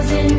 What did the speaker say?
thousand